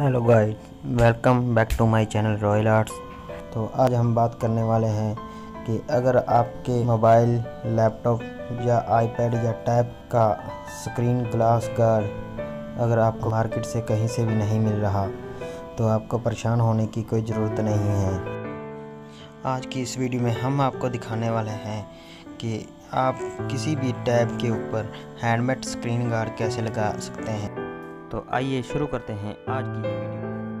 Hello guys welcome back to my channel Royal Arts तो आज हम बात करने वाले हैं कि अगर आपके मोबाइल, लैपटॉप या आईपैड या टैब का स्क्रीन ग्लास गार्ड अगर आपको मार्केट से कहीं से भी नहीं मिल रहा तो आपको परेशान होने की कोई ज़रूरत नहीं है। आज की इस वीडियो में हम आपको दिखाने वाले हैं कि आप किसी भी टैब के ऊपर हैंडमेड स्क्रीन गार्ड कैसे लगा सकते हैं। तो आइए शुरू करते हैं आज की वीडियो।